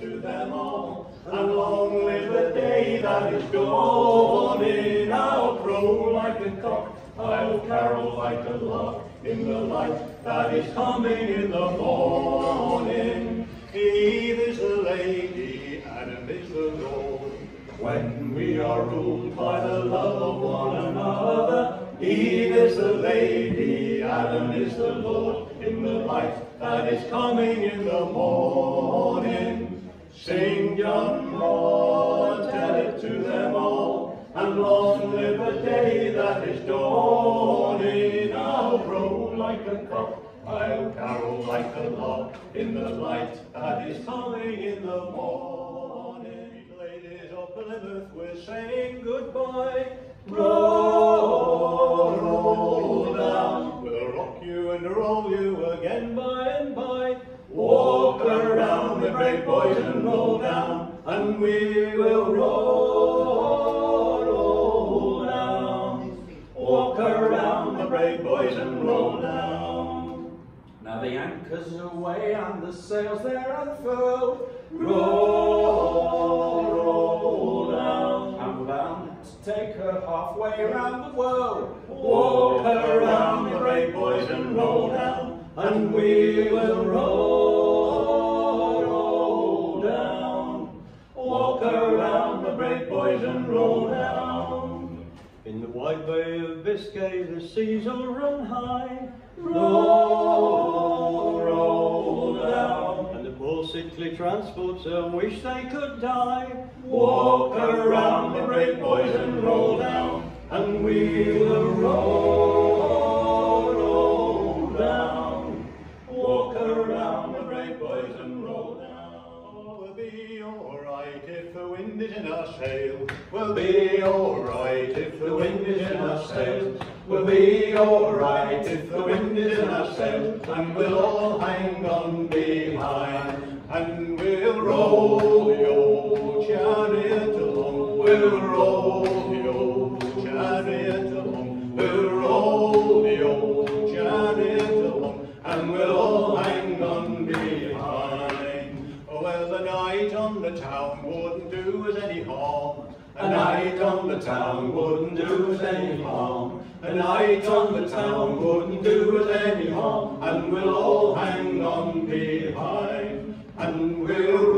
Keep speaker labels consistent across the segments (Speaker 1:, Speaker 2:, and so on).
Speaker 1: to them all. And long live the day that is dawning. I'll crow like a cock, I'll carol like a lark in the light that is coming in the morning. Eve is the lady, Adam is the Lord. When we are ruled by the love of one another, Eve is the lady, Adam is the Lord, in the light that is coming in the morning. John Lord, tell it to them all, and long live the day that is dawning. I'll crow like a cock, I'll carol like a lark, in the light that is coming in the morning. Ladies of Plymouth, we're saying goodbye. Roll, roll down. We'll rock you and roll you again by and by. Walk great boys and roll down, and we will roll, roll down. Walk around the brave boys and roll down.
Speaker 2: Now the anchor's away and the sails they're unfurled. Roll, roll down. I'm bound to take her halfway around the world.
Speaker 1: Walk around the brave boys and roll down, and we will roll, Walk around the brave boys and roll down. In the wide bay of Biscay, the seas will run high. Roll, roll down. And the poor sickly transports will wish they could die. Walk around the brave boys and roll down, and we will roll, is in our sails. We'll be alright if the wind is in our sail. We'll be alright if the wind is in our sail. And we'll all hang on behind. And we'll roll the old chariot along. We'll roll the town wouldn't do us any harm. A night on the town wouldn't do us any harm. And we'll all hang on behind. And we'll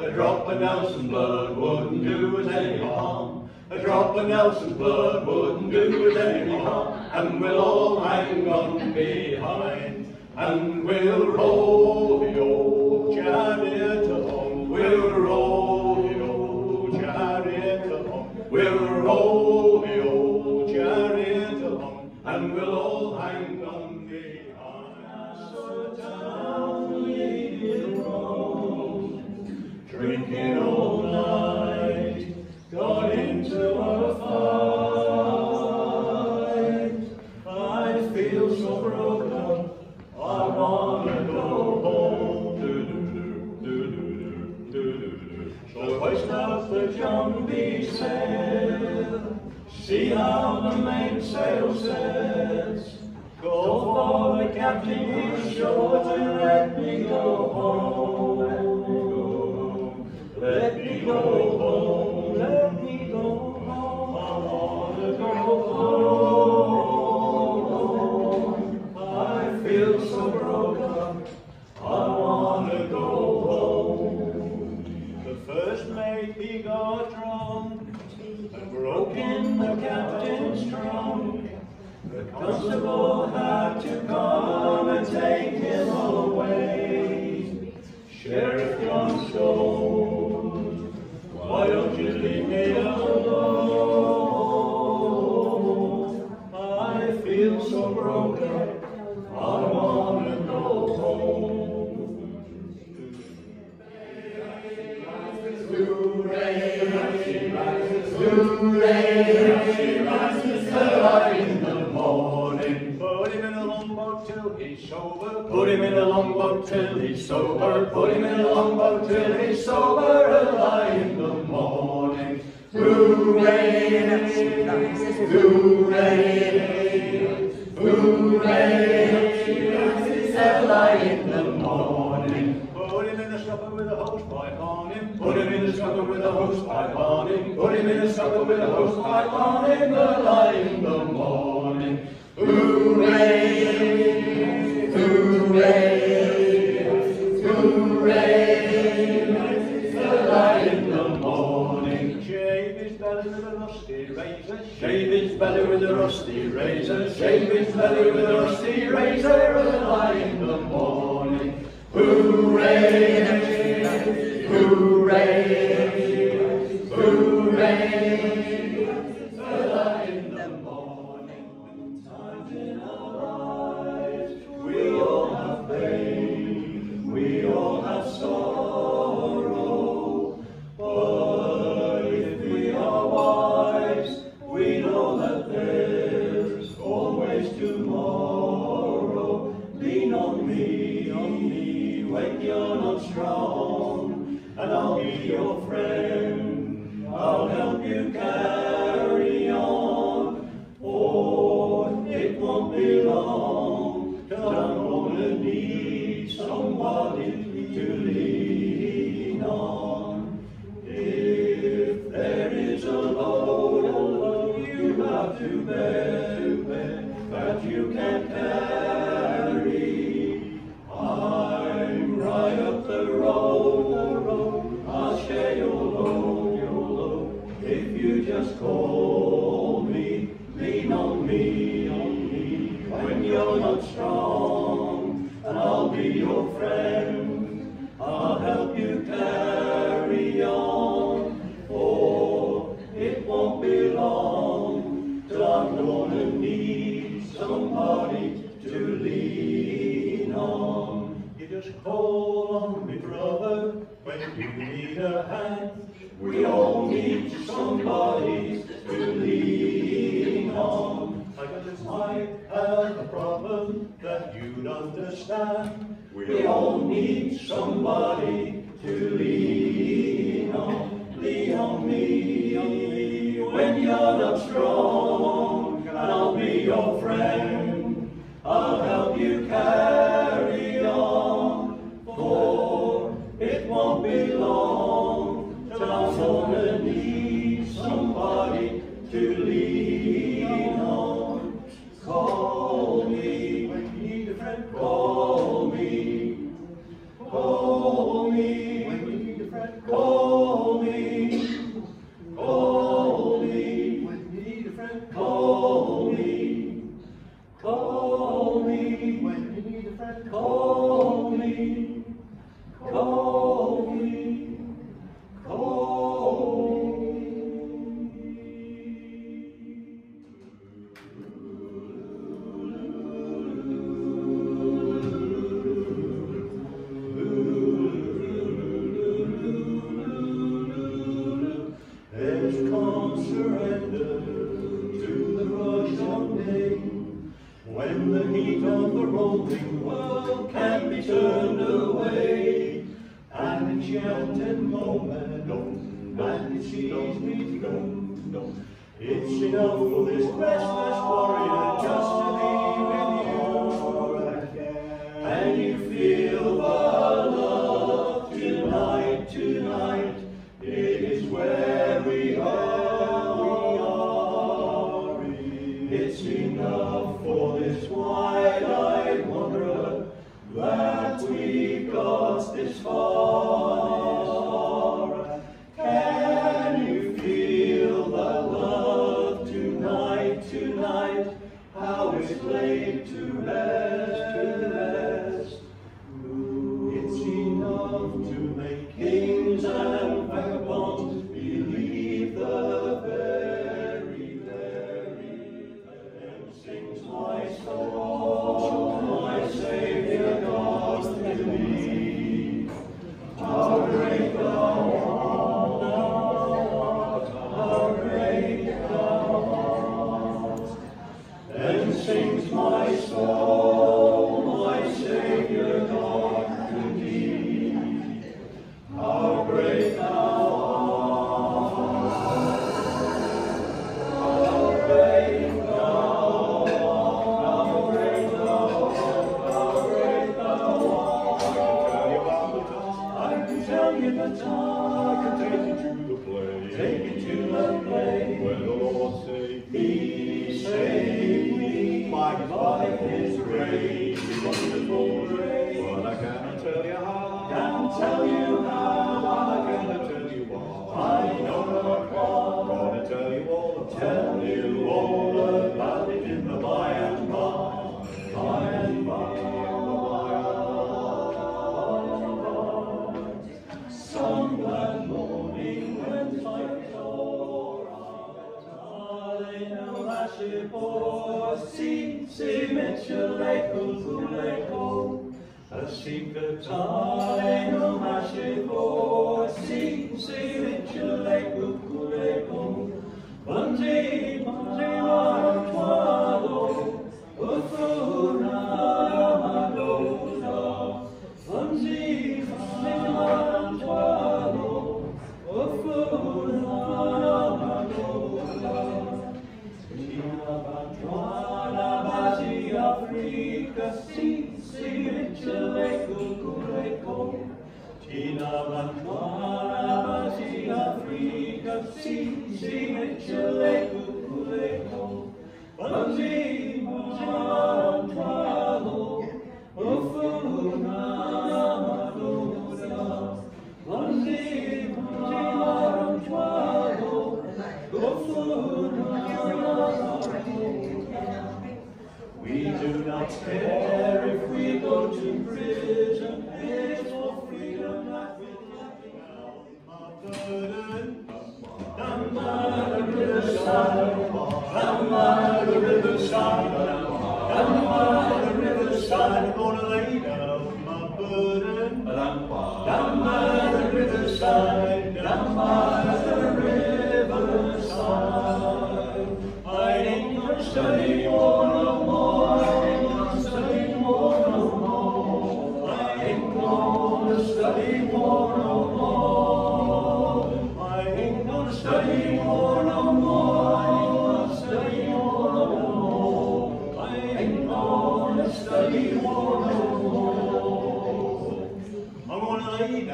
Speaker 1: A drop of Nelson's blood wouldn't do us any harm. A drop of Nelson's blood wouldn't do us any harm. And we'll all hang on behind. And we'll roll the old chariot along. We'll roll the old chariot along. We'll hooray, she rises early in the morning. Put him in a longboat till
Speaker 2: he's sober.
Speaker 1: Put him in a longboat till he's sober. Put him in a longboat till he's sober. Early in the morning. Hooray! Hooray! Hooray! Early in the morning.
Speaker 2: Put him in the scupper with a hose him.
Speaker 1: Put scupper with a pipe on him. Put him in a scupper with a hose pipe on him. Early in the morning. Hooray! Hooray! Hooray! Early in the morning.
Speaker 2: Shave his belly with a rusty razor.
Speaker 1: Shave his belly with a rusty razor. Shave his belly with a rusty razor. Early in the morning. Hooray! Your friend. Call me, lean on me, on me when you're not strong, We all need somebody to lean on. Lean on me, when you're not strong, and I'll be your friend. A secret time, no massive see, see, Richeleko, we do not care down by the riverside, down by the riverside. I'm gonna lay down my burden, down by the riverside,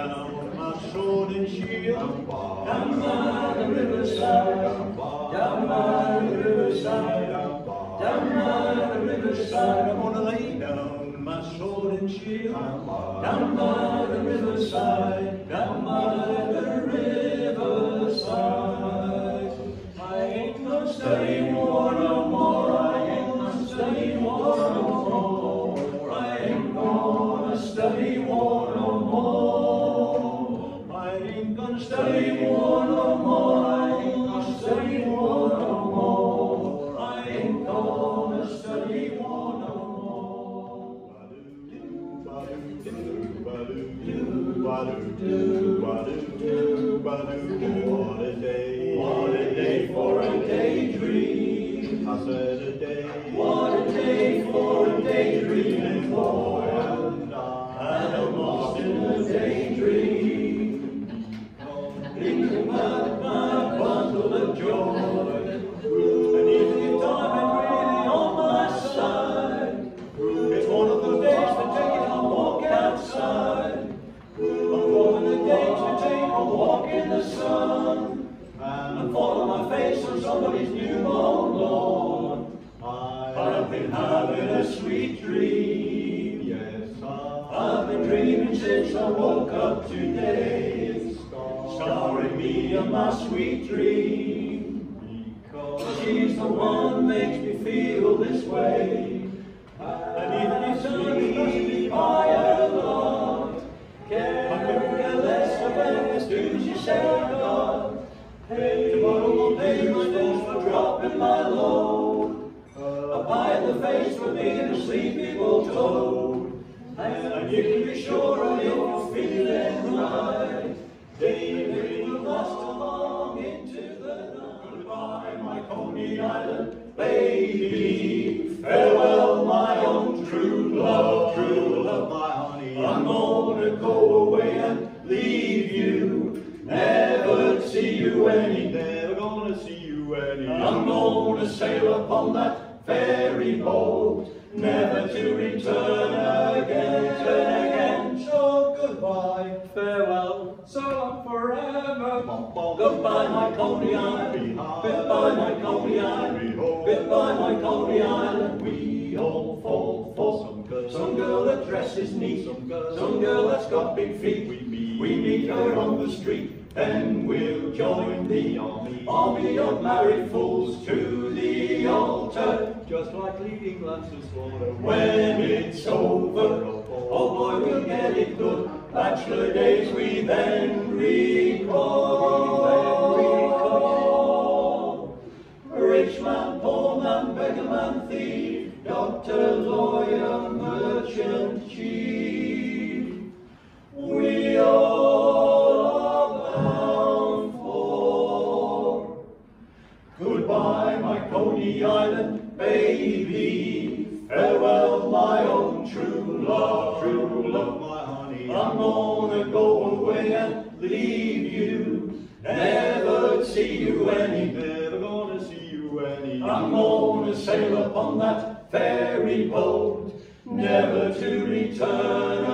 Speaker 1: down my sword and shield down by the riverside, down by the riverside, down by the riverside. I'm gonna lay down my sword and shield down by the riverside, ain't gonna dreaming since I woke up today. Starring me in my sweet dream.
Speaker 3: because
Speaker 1: She's the one makes me feel this way. And even if somebody must be by her love, care less about soon as you say I got. Hey, tomorrow will pay my dues for dropping my load. A pie in the face for being a sleepy old toad. And you sure you're feeling right. Will last along into the. Goodbye, my Coney Island baby. Farewell, my own true love, true love, my honey. I'm gonna go away and leave you. Never see you any
Speaker 3: never gonna see you anymore.
Speaker 1: I'm gonna sail upon that ferry boat, farewell, so long forever. Goodbye, my Coney Island. Goodbye, my Coney Island. Goodbye, my Coney Island. We all fall for some girl, that dresses neat, some girl, that's got big feet.
Speaker 3: We meet,
Speaker 1: her on the street, then we'll join the army, army of married fools to the altar.
Speaker 3: just like leading lambs to slaughter.
Speaker 1: When it's over, oh boy, we'll get it good. Bachelor days we then recall. Upon that ferry boat, never to return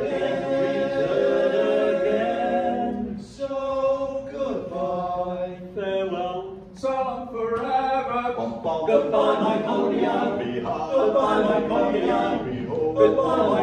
Speaker 1: again. Return again. So goodbye, farewell.
Speaker 2: So forever. Bum, bum.
Speaker 1: Goodbye, my Coney Goodbye, my Coney Goodbye, my.